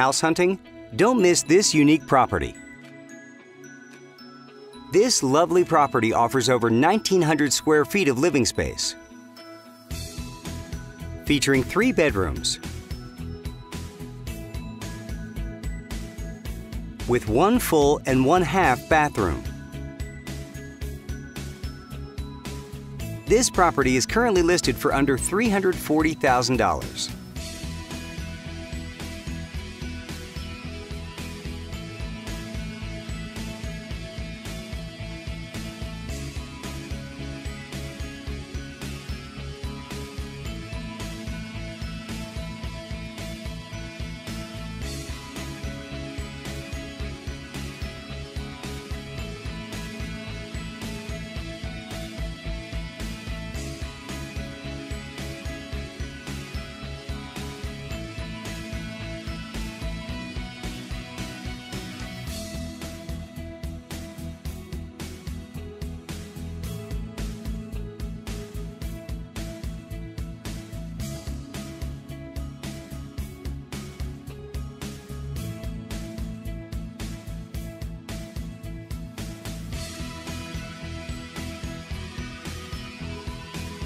House hunting? Don't miss this unique property. This lovely property offers over 1,900 square feet of living space, featuring three bedrooms, with one full and one half bathroom. This property is currently listed for under $340,000.